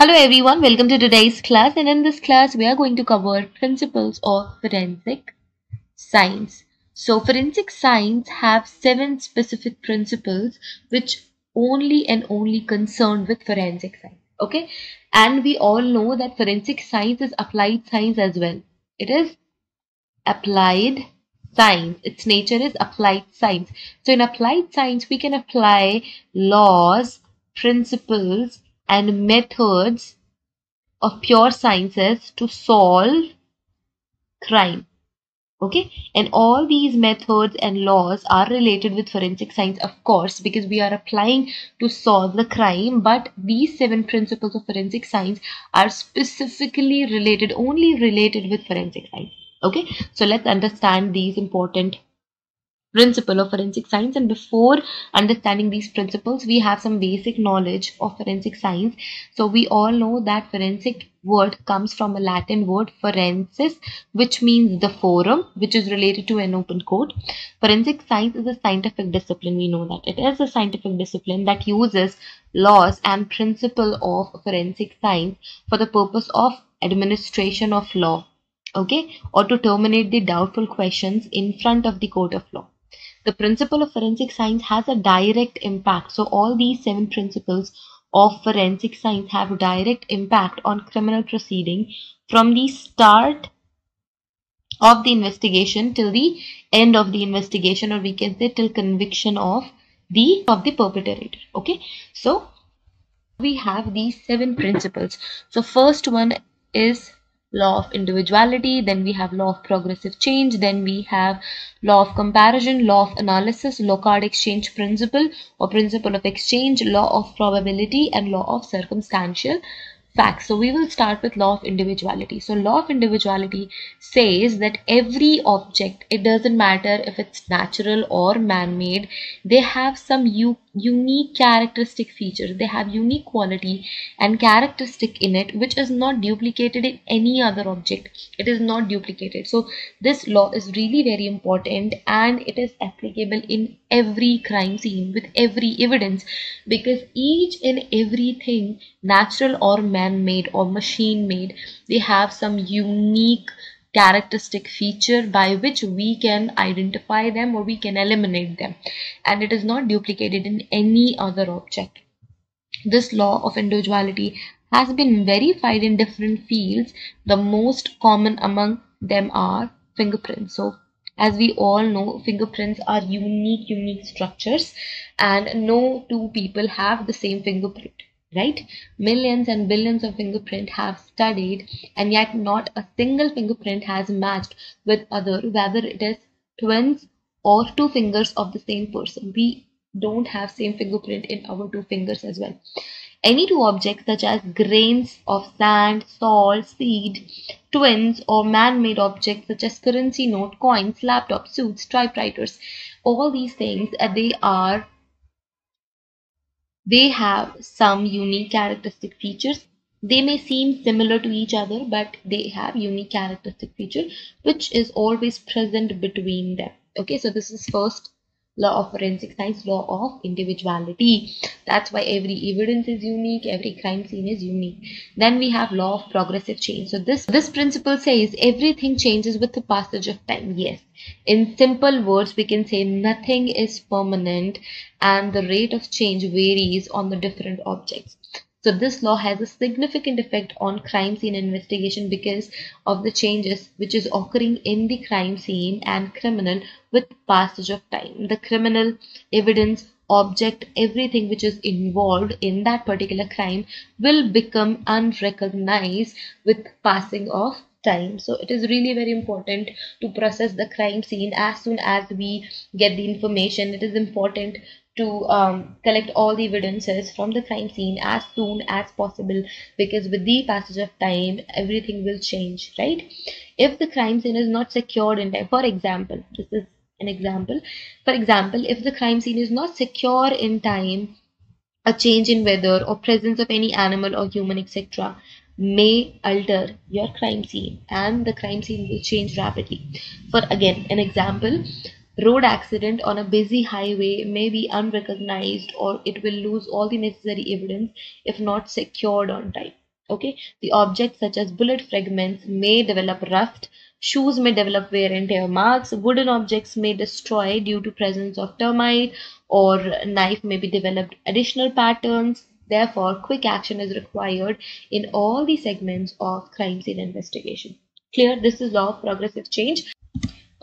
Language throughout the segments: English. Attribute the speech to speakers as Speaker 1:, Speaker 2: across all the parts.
Speaker 1: Hello everyone, welcome to today's class and in this class we are going to cover principles of forensic science. So forensic science have seven specific principles which only and only concerned with forensic science. Okay, and we all know that forensic science is applied science as well. It is applied science. Its nature is applied science. So in applied science we can apply laws, principles and methods of pure sciences to solve crime. Okay? And all these methods and laws are related with forensic science of course because we are applying to solve the crime but these seven principles of forensic science are specifically related only related with forensic science. Okay? So let's understand these important principle of forensic science and before understanding these principles we have some basic knowledge of forensic science. So we all know that forensic word comes from a latin word forensis which means the forum which is related to an open court. Forensic science is a scientific discipline. We know that it is a scientific discipline that uses laws and principle of forensic science for the purpose of administration of law okay or to terminate the doubtful questions in front of the court of law the principle of forensic science has a direct impact. So all these seven principles of forensic science have a direct impact on criminal proceeding from the start of the investigation till the end of the investigation or we can say till conviction of the of the perpetrator. Okay? So we have these seven principles. So first one is law of individuality then we have law of progressive change then we have law of comparison law of analysis locard exchange principle or principle of exchange law of probability and law of circumstantial facts. So we will start with law of individuality. So law of individuality says that every object, it doesn't matter if it's natural or man-made, they have some unique characteristic features. They have unique quality and characteristic in it which is not duplicated in any other object. It is not duplicated. So this law is really very important and it is applicable in every crime scene with every evidence because each and everything natural or man-made or machine-made they have some unique characteristic feature by which we can identify them or we can eliminate them. And it is not duplicated in any other object. This law of individuality has been verified in different fields. The most common among them are fingerprints. So as we all know fingerprints are unique unique structures. And no two people have the same fingerprint right? Millions and billions of fingerprint have studied and yet not a single fingerprint has matched with other whether it is twins or two fingers of the same person. We don't have same fingerprint in our two fingers as well. Any two objects such as grains of sand, salt, seed, twins or man-made objects such as currency note, coins, laptop, suits, typewriters, all these things they are they have some unique characteristic features. They may seem similar to each other but they have unique characteristic feature which is always present between them. Okay, so this is first law of forensic science law of individuality. That's why every evidence is unique every crime scene is unique. Then we have law of progressive change. So this this principle says everything changes with the passage of time yes. In simple words we can say nothing is permanent and the rate of change varies on the different objects so this law has a significant effect on crime scene investigation because of the changes which is occurring in the crime scene and criminal with passage of time. The criminal evidence object everything which is involved in that particular crime will become unrecognized with passing of time so it is really very important to process the crime scene as soon as we get the information it is important to um, collect all the evidences from the crime scene as soon as possible because with the passage of time everything will change right? If the crime scene is not secured in time for example this is an example. For example if the crime scene is not secure in time a change in weather or presence of any animal or human etc may alter your crime scene and the crime scene will change rapidly. For again an example road accident on a busy highway may be unrecognized or it will lose all the necessary evidence if not secured on time Okay, the objects such as bullet fragments may develop rust, shoes may develop wear and tear marks, wooden objects may destroy due to presence of termite, or knife may be developed additional patterns. Therefore, quick action is required in all the segments of crime scene investigation. Clear? This is law of progressive change.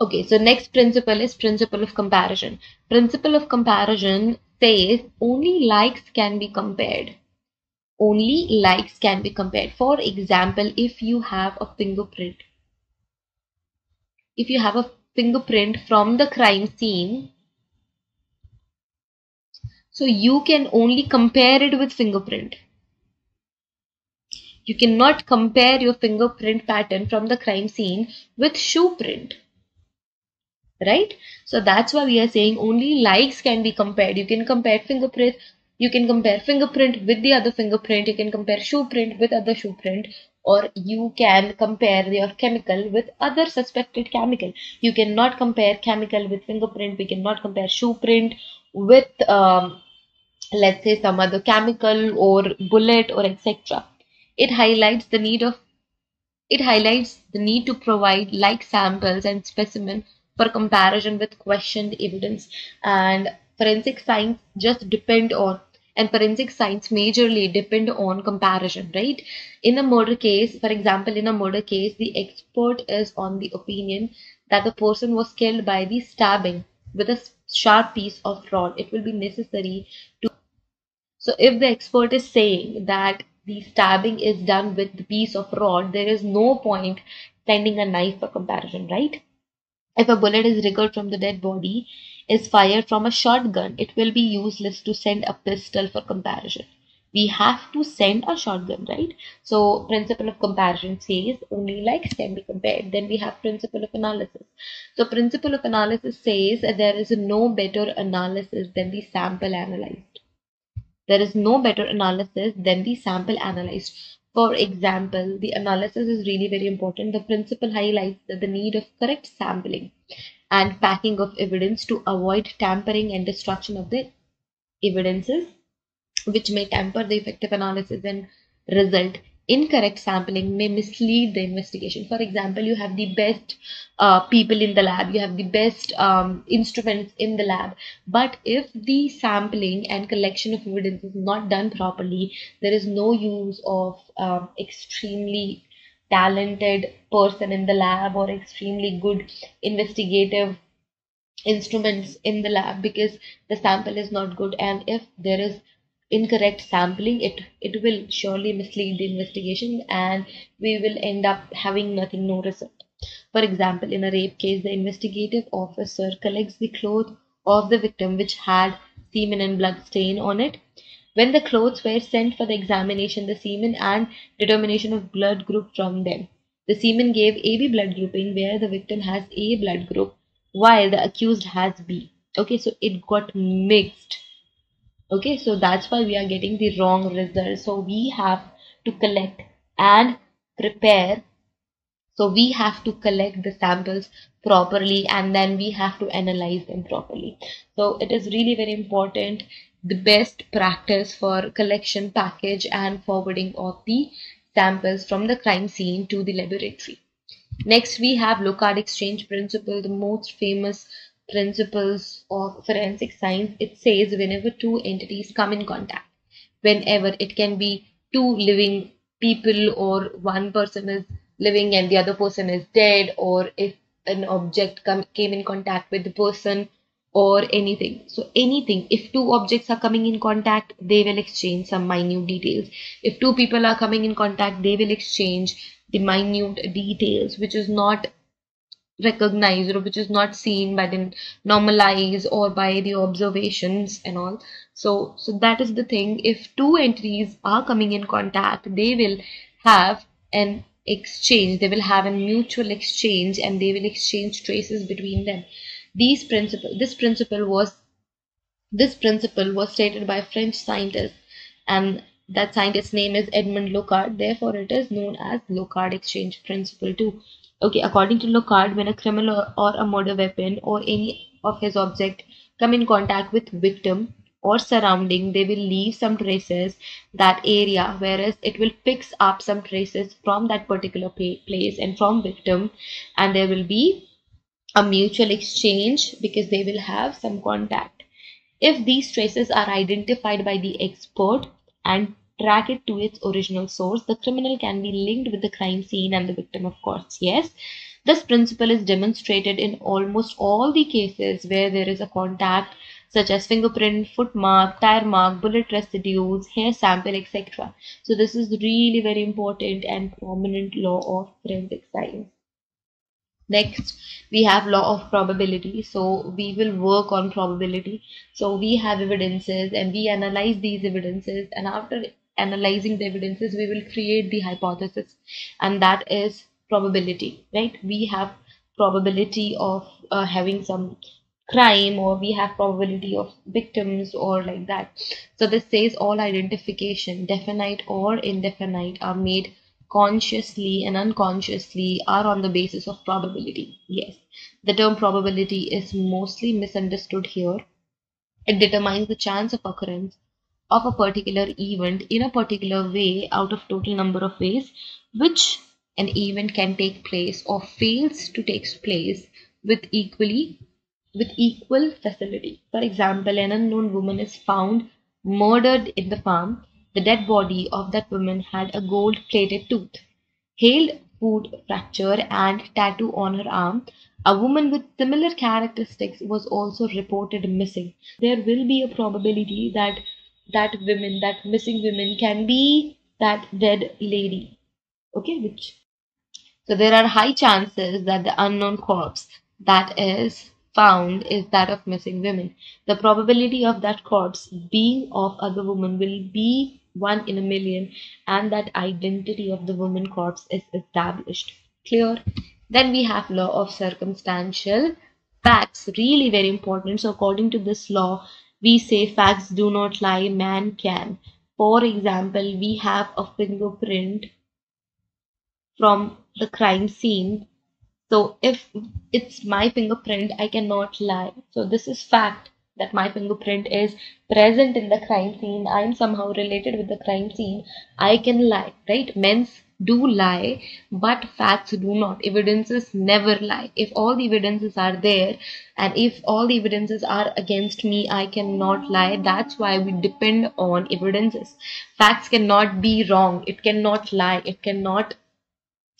Speaker 1: Okay, so next principle is principle of comparison. Principle of comparison says only likes can be compared only likes can be compared. For example, if you have a fingerprint, if you have a fingerprint from the crime scene, so you can only compare it with fingerprint. You cannot compare your fingerprint pattern from the crime scene with shoe print. Right? So that's why we are saying only likes can be compared. You can compare fingerprint you can compare fingerprint with the other fingerprint. You can compare shoe print with other shoe print. Or you can compare your chemical with other suspected chemical. You cannot compare chemical with fingerprint. We cannot compare shoe print with, um, let's say, some other chemical or bullet or etc. It highlights the need of it highlights the need to provide like samples and specimen for comparison with questioned evidence and forensic science just depend on and forensic science majorly depend on comparison, right? In a murder case, for example, in a murder case, the expert is on the opinion that the person was killed by the stabbing with a sharp piece of rod. It will be necessary to. So, if the expert is saying that the stabbing is done with the piece of rod, there is no point sending a knife for comparison, right? If a bullet is recovered from the dead body, is fired from a shotgun, it will be useless to send a pistol for comparison. We have to send a shotgun, right? So principle of comparison says only likes can be compared. Then we have principle of analysis. So principle of analysis says that there is no better analysis than the sample analyzed. There is no better analysis than the sample analyzed. For example, the analysis is really very important. The principle highlights the need of correct sampling and packing of evidence to avoid tampering and destruction of the evidences which may tamper the effective analysis and result incorrect sampling may mislead the investigation. For example you have the best uh, people in the lab you have the best um, instruments in the lab. But if the sampling and collection of evidence is not done properly there is no use of um, extremely talented person in the lab or extremely good investigative instruments in the lab because the sample is not good. And if there is incorrect sampling it it will surely mislead the investigation and we will end up having nothing no result for example in a rape case the investigative officer collects the clothes of the victim which had semen and blood stain on it when the clothes were sent for the examination, the semen and determination of blood group from them. The semen gave AB blood grouping where the victim has A blood group while the accused has B. Okay, so it got mixed. Okay, so that's why we are getting the wrong result. So we have to collect and prepare. So we have to collect the samples properly and then we have to analyze them properly. So it is really very important the best practice for collection, package and forwarding of the samples from the crime scene to the laboratory. Next, we have Locard exchange principle, the most famous principles of forensic science. It says whenever two entities come in contact, whenever it can be two living people or one person is living and the other person is dead or if an object come, came in contact with the person or anything. So anything, if two objects are coming in contact, they will exchange some minute details. If two people are coming in contact, they will exchange the minute details, which is not recognized or which is not seen by the normal eyes or by the observations and all. So, so that is the thing. If two entities are coming in contact, they will have an exchange. They will have a mutual exchange and they will exchange traces between them. These principle, this principle was this principle was stated by French scientist and that scientist's name is Edmond Locard. Therefore, it is known as Locard exchange principle too. Okay, according to Locard, when a criminal or a murder weapon or any of his object come in contact with victim, or surrounding they will leave some traces that area whereas it will fix up some traces from that particular place and from victim and there will be a mutual exchange because they will have some contact. If these traces are identified by the expert and track it to its original source the criminal can be linked with the crime scene and the victim of course yes this principle is demonstrated in almost all the cases where there is a contact such as fingerprint, foot mark, tire mark, bullet residues, hair sample, etc. So this is really very important and prominent law of forensic science. Next, we have law of probability. So we will work on probability. So we have evidences and we analyze these evidences and after analyzing the evidences, we will create the hypothesis. And that is probability, right? We have probability of uh, having some crime or we have probability of victims or like that. So this says all identification definite or indefinite are made consciously and unconsciously are on the basis of probability. Yes. The term probability is mostly misunderstood here. It determines the chance of occurrence of a particular event in a particular way out of total number of ways which an event can take place or fails to take place with equally with equal facility. For example, an unknown woman is found murdered in the farm. The dead body of that woman had a gold plated tooth, hailed foot fracture, and tattoo on her arm. A woman with similar characteristics was also reported missing. There will be a probability that that women, that missing women can be that dead lady. Okay, which so there are high chances that the unknown corpse that is found is that of missing women. The probability of that corpse being of other woman will be 1 in a million and that identity of the woman corpse is established. Clear? Then we have law of circumstantial facts. Really very important. So according to this law, we say facts do not lie, man can. For example, we have a fingerprint from the crime scene so if it's my fingerprint, I cannot lie. So this is fact that my fingerprint is present in the crime scene. I'm somehow related with the crime scene. I can lie, right? Men's do lie, but facts do not. Evidences never lie. If all the evidences are there and if all the evidences are against me, I cannot lie. That's why we depend on evidences. Facts cannot be wrong. It cannot lie. It cannot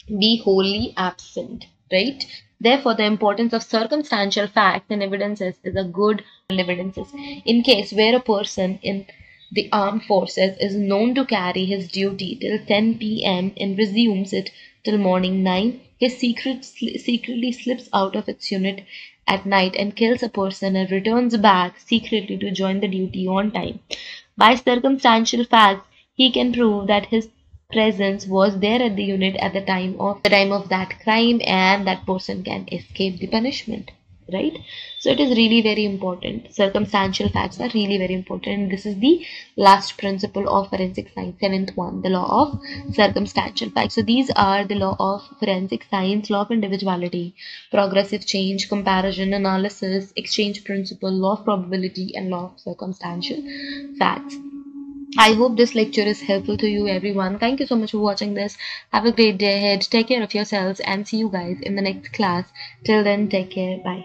Speaker 1: be wholly absent right? Therefore, the importance of circumstantial facts and evidences is a good evidences. In case where a person in the armed forces is known to carry his duty till 10 p.m. and resumes it till morning 9, his secret secretly slips out of its unit at night and kills a person and returns back secretly to join the duty on time. By circumstantial facts, he can prove that his presence was there at the unit at the time of the time of that crime and that person can escape the punishment right so it is really very important circumstantial facts are really very important this is the last principle of forensic science seventh one the law of circumstantial facts so these are the law of forensic science law of individuality progressive change comparison analysis exchange principle law of probability and law of circumstantial facts I hope this lecture is helpful to you everyone. Thank you so much for watching this. Have a great day ahead. Take care of yourselves and see you guys in the next class. Till then, take care. Bye.